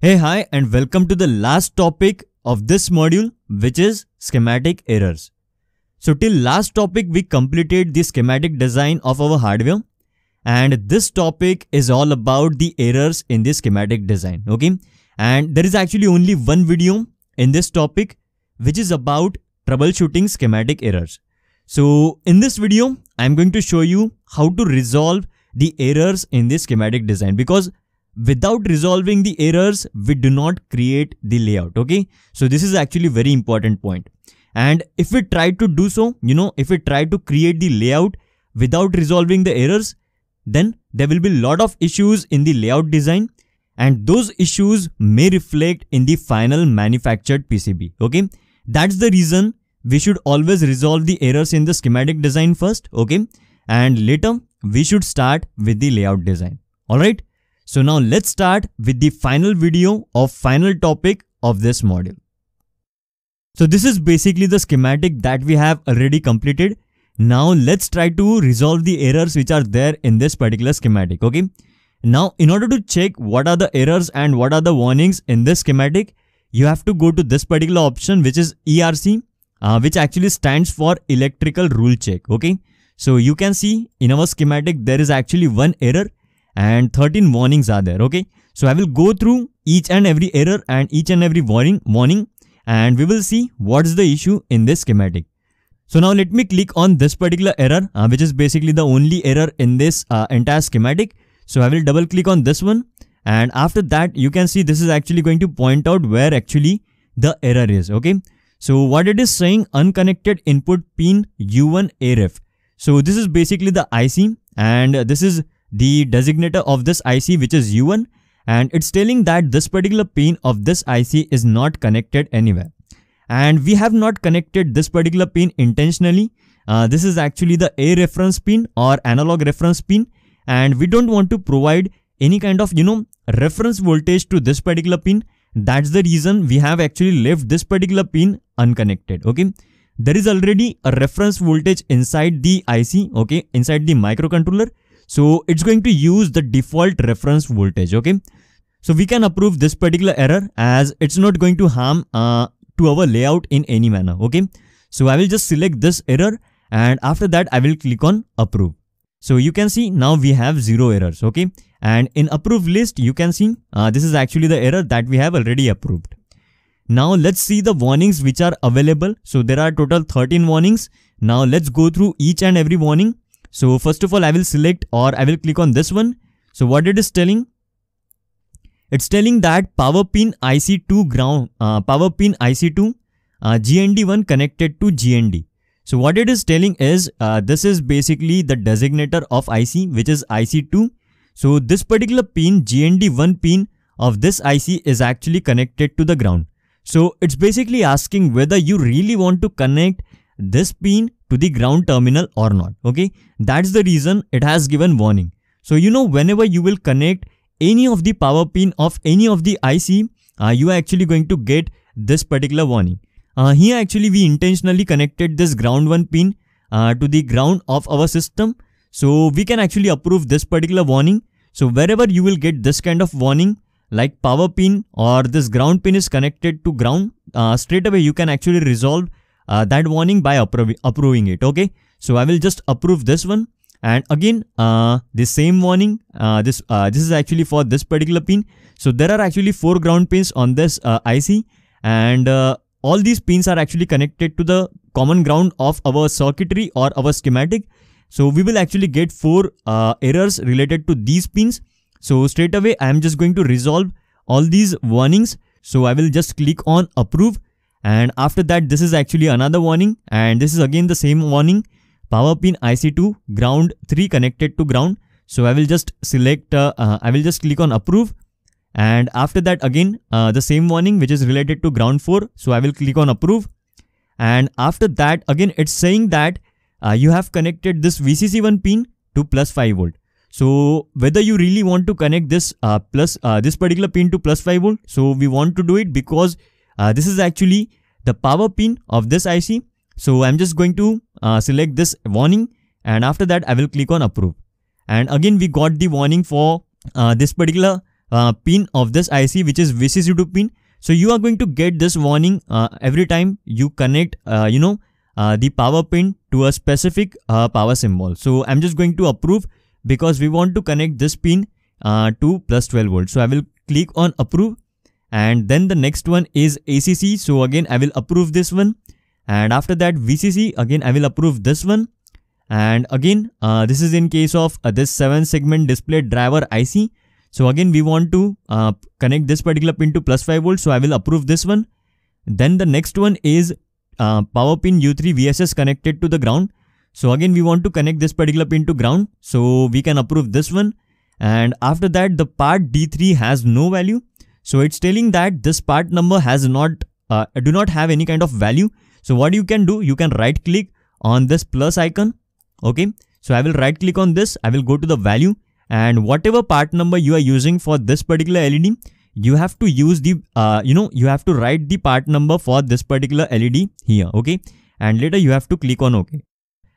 Hey hi and welcome to the last topic of this module which is schematic errors. So till last topic we completed the schematic design of our hardware and this topic is all about the errors in the schematic design okay and there is actually only one video in this topic which is about troubleshooting schematic errors. So in this video I'm going to show you how to resolve the errors in the schematic design because without resolving the errors we do not create the layout okay? So this is actually very important point. and if we try to do so you know if we try to create the layout without resolving the errors then there will be lot of issues in the layout design and those issues may reflect in the final manufactured PCB okay? That's the reason we should always resolve the errors in the schematic design first okay? And later we should start with the layout design alright so now let's start with the final video of final topic of this module. So this is basically the schematic that we have already completed. Now let's try to resolve the errors which are there in this particular schematic. Okay. Now in order to check what are the errors and what are the warnings in this schematic, you have to go to this particular option which is ERC uh, which actually stands for electrical rule check. Okay. So you can see in our schematic there is actually one error and 13 warnings are there okay? So i will go through each and every error and each and every warning warning and we will see what is the issue in this schematic. So now let me click on this particular error uh, which is basically the only error in this uh, entire schematic. So i will double click on this one and after that you can see this is actually going to point out where actually the error is okay? So what it is saying unconnected input pin u1 aref so this is basically the ic and this is the designator of this IC which is U1 and it's telling that this particular pin of this IC is not connected anywhere. And we have not connected this particular pin intentionally. Uh, this is actually the A reference pin or analog reference pin and we don't want to provide any kind of you know reference voltage to this particular pin. That's the reason we have actually left this particular pin unconnected. Okay. There is already a reference voltage inside the IC, okay, inside the microcontroller. So it's going to use the default reference voltage, okay? So we can approve this particular error as it's not going to harm uh, to our layout in any manner, okay? So I will just select this error and after that I will click on approve. So you can see now we have zero errors, okay? And in approve list, you can see uh, this is actually the error that we have already approved. Now let's see the warnings which are available. So there are total 13 warnings. Now let's go through each and every warning so first of all, I will select or I will click on this one. So what it is telling? It's telling that power pin IC2 ground, uh, power pin IC2 uh, GND1 connected to GND. So what it is telling is uh, this is basically the designator of IC which is IC2. So this particular pin GND1 pin of this IC is actually connected to the ground. So it's basically asking whether you really want to connect this pin to the ground terminal or not okay? That's the reason it has given warning. So you know whenever you will connect any of the power pin of any of the IC uh, you are actually going to get this particular warning. Uh, here actually we intentionally connected this ground 1 pin uh, to the ground of our system. So we can actually approve this particular warning. So wherever you will get this kind of warning like power pin or this ground pin is connected to ground uh, straight away you can actually resolve uh, that warning by appro approving it okay? So i will just approve this one. And again uh, the same warning uh, this uh, this is actually for this particular pin. So there are actually four ground pins on this uh, IC and uh, all these pins are actually connected to the common ground of our circuitry or our schematic. So we will actually get four uh, errors related to these pins. So straight away I am just going to resolve all these warnings. So I will just click on approve and after that this is actually another warning. And this is again the same warning. Power pin IC2 ground 3 connected to ground. So I will just select uh, uh, I will just click on approve. And after that again uh, the same warning which is related to ground 4 so I will click on approve. And after that again it's saying that uh, you have connected this VCC1 pin to plus 5 volt. So whether you really want to connect this uh, plus uh, this particular pin to plus 5 volt so we want to do it because uh, this is actually the power pin of this IC. So I'm just going to uh, select this warning and after that I will click on approve. And again we got the warning for uh, this particular uh, pin of this IC which is VCC2 pin. So you are going to get this warning uh, every time you connect, uh, you know, the power pin to a specific power symbol. So I'm just going to approve because we want to connect this pin to plus 12 volts. So I will click on approve and then the next one is ACC. So again, I will approve this one. And after that VCC again, I will approve this one. And again uh, this is in case of uh, this 7 segment display driver IC so again we want to uh, connect this particular pin to plus 5 volts. So I will approve this one. Then the next one is uh, power pin U3 VSS connected to the ground. So again we want to connect this particular pin to ground. So we can approve this one. And after that the part D3 has no value so it's telling that this part number has not uh, do not have any kind of value. So what you can do you can right click on this plus icon okay? So i will right click on this i will go to the value and whatever part number you are using for this particular led you have to use the uh, you know you have to write the part number for this particular led here okay? And later you have to click on ok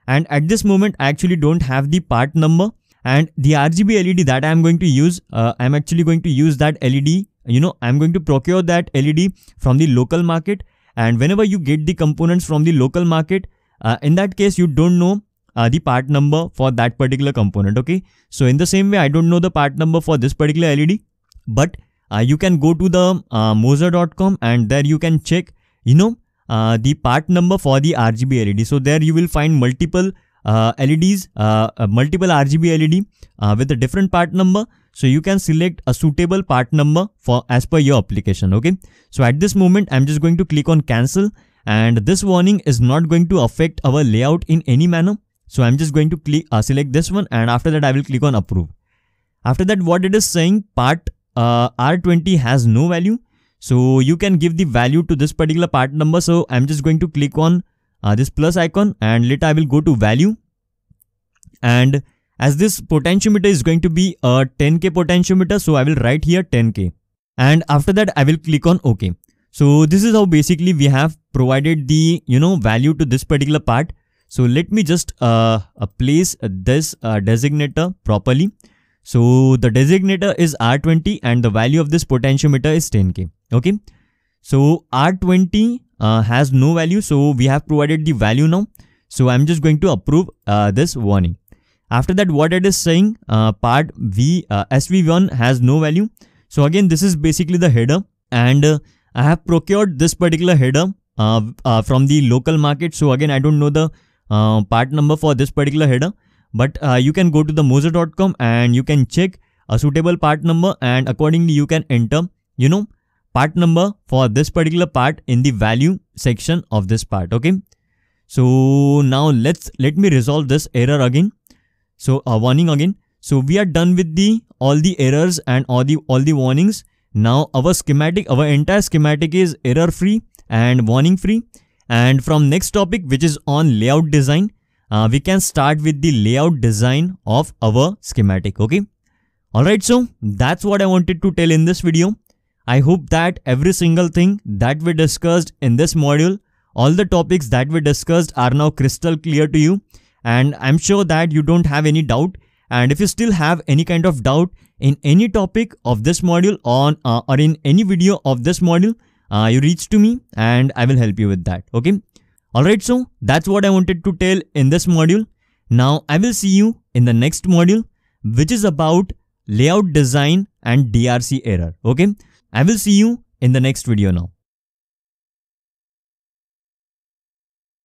and at this moment i actually don't have the part number. And the rgb led that i am going to use uh, i'm actually going to use that led you know i'm going to procure that led from the local market. And whenever you get the components from the local market uh, in that case you don't know uh, the part number for that particular component okay? So in the same way i don't know the part number for this particular led but uh, you can go to the uh, and there you can check you know uh, the part number for the rgb led so there you will find multiple uh, leds uh, multiple rgb led with a different part number so you can select a suitable part number for as per your application okay so at this moment i'm just going to click on cancel and this warning is not going to affect our layout in any manner so I'm just going to click uh, select this one and after that I will click on approve. After that what it is saying part uh, R20 has no value. So you can give the value to this particular part number. So I'm just going to click on uh, this plus icon and later I will go to value. And as this potentiometer is going to be a 10k potentiometer so I will write here 10k. And after that I will click on OK. So this is how basically we have provided the you know value to this particular part so let me just uh, uh, place this uh, designator properly. So the designator is R20 and the value of this potentiometer is 10K. Okay. So R20 uh, has no value. So we have provided the value now. So I'm just going to approve uh, this warning. After that, what it is saying, uh, part V, SV1 has no value. So again, this is basically the header. And I have procured this particular header from the local market. So again, I don't know the uh, part number for this particular header. But uh, you can go to the mouser.com and you can check a suitable part number and accordingly you can enter you know part number for this particular part in the value section of this part. Okay? So now let's let me resolve this error again so a uh, warning again so we are done with the all the errors and all the all the warnings now our schematic our entire schematic is error free and warning free and from next topic which is on layout design, uh, we can start with the layout design of our schematic. Okay. Alright, so that's what I wanted to tell in this video. I hope that every single thing that we discussed in this module, all the topics that we discussed are now crystal clear to you. And I'm sure that you don't have any doubt. And if you still have any kind of doubt in any topic of this module on uh, or in any video of this module, uh, you reach to me and I will help you with that. Okay. Alright, so that's what I wanted to tell in this module. Now I will see you in the next module, which is about layout design and DRC error. Okay. I will see you in the next video now.